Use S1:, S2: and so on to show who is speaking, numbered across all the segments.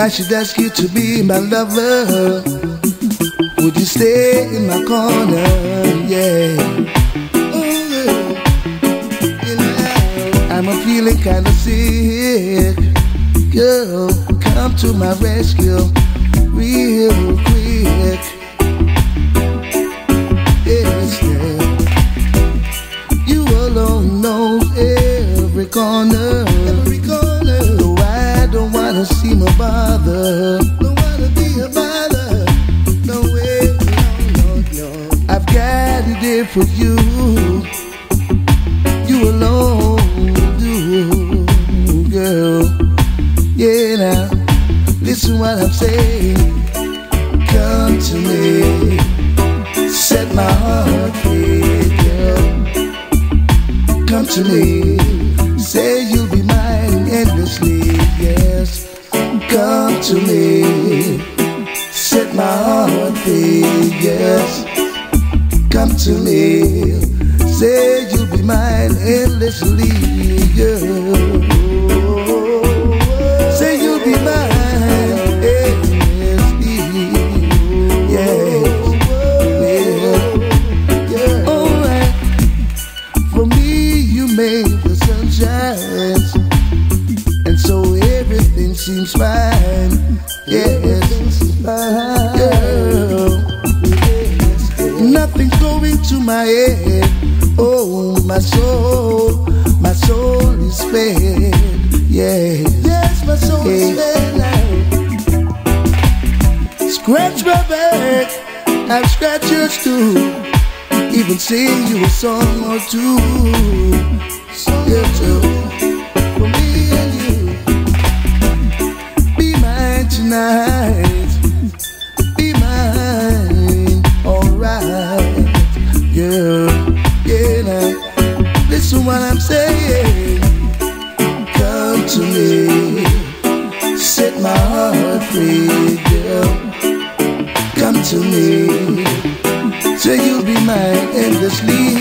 S1: I should ask you to be my lover, would you stay in my corner? Yeah. Oh, you know, I'm a feeling kinda sick. Girl, come to my rescue real quick. Yes, yeah. You alone knows every corner. Wanna see my bother. Don't wanna be a bother. No way, no, no, no. I've got it there for you. You alone do, girl. Yeah, now listen what I'm saying. Come to me, set my heart free, girl. Come to me, say you'll mine endlessly, girl. Say you'll be mine endlessly, yes. Yeah, yeah. Alright. For me, you made the sun shine, and so everything seems fine. Yes, girl. Nothing's going to my head. My soul, my soul is fed. Yes, yes, my soul is fed now. Scratch my back, I've scratched yours too. Even sing you a song or two. Come to me. Set my heart free, girl. Come to me. Say you'll be mine endlessly,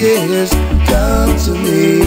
S1: yes. Come to me,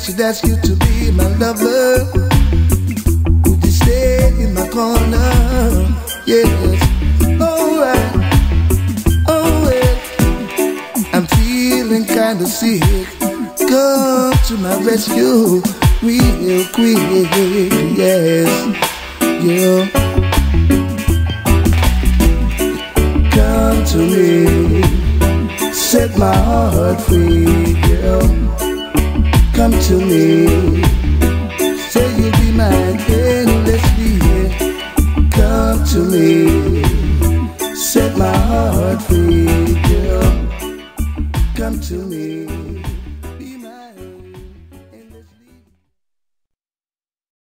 S1: should ask you to be my lover, would you stay in my corner? Yes. Oh, Alright. Oh well. I'm feeling kinda sick. Come to my rescue real quick. Yes. Yeah. Come to me. Set my heart free, girl. Yeah come to me. Say you'll be mine endlessly. Come to me. Set my heart free, girl. Come to me.